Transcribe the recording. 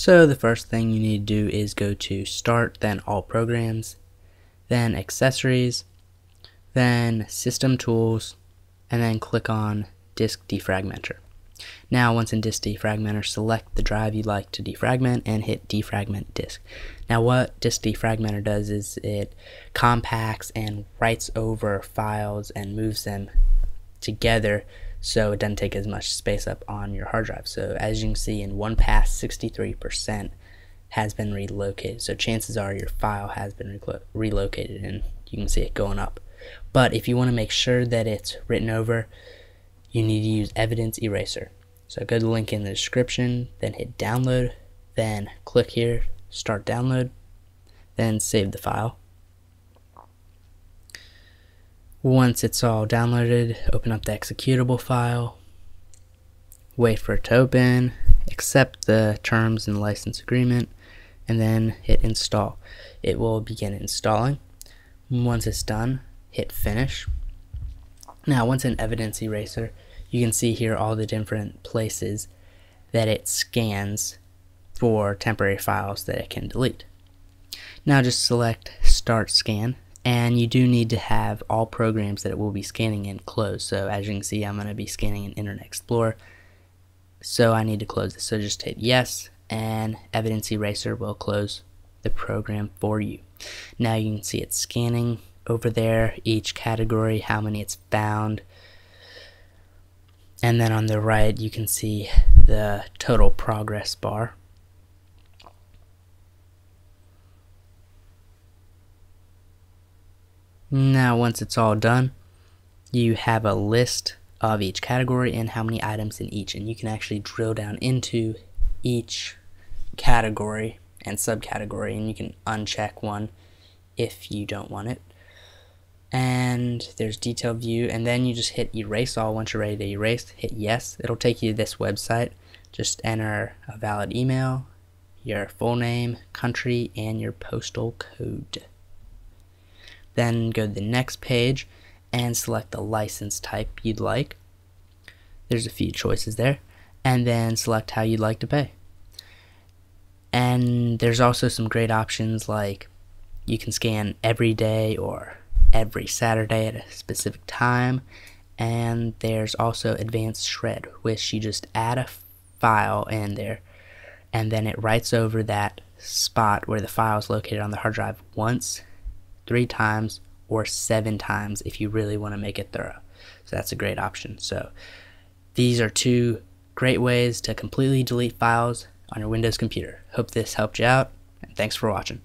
So the first thing you need to do is go to Start, then All Programs, then Accessories, then System Tools, and then click on Disk Defragmenter. Now once in Disk Defragmenter, select the drive you'd like to defragment and hit Defragment Disk. Now what Disk Defragmenter does is it compacts and writes over files and moves them together so it doesn't take as much space up on your hard drive. So as you can see in one pass 63% has been relocated. So chances are your file has been relocated and you can see it going up. But if you want to make sure that it's written over, you need to use Evidence Eraser. So go to the link in the description, then hit download, then click here, start download, then save the file. Once it's all downloaded, open up the executable file, wait for it to open, accept the terms and license agreement, and then hit install. It will begin installing. Once it's done, hit finish. Now once in Evidence Eraser, you can see here all the different places that it scans for temporary files that it can delete. Now just select Start Scan and you do need to have all programs that it will be scanning in closed. So as you can see, I'm going to be scanning in Internet Explorer. So I need to close this. So just hit yes, and Evidence Eraser will close the program for you. Now you can see it's scanning over there, each category, how many it's found. And then on the right, you can see the total progress bar. Now once it's all done, you have a list of each category and how many items in each and you can actually drill down into each category and subcategory and you can uncheck one if you don't want it. And there's detail view and then you just hit erase all. Once you're ready to erase hit yes. It'll take you to this website. Just enter a valid email your full name country and your postal code then go to the next page and select the license type you'd like. There's a few choices there. And then select how you'd like to pay. And there's also some great options like you can scan every day or every Saturday at a specific time. And there's also advanced shred, which you just add a file in there and then it writes over that spot where the file is located on the hard drive once three times or seven times if you really want to make it thorough. So that's a great option. So these are two great ways to completely delete files on your Windows computer. Hope this helped you out, and thanks for watching.